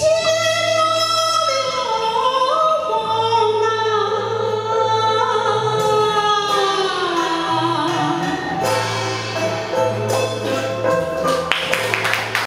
Shit!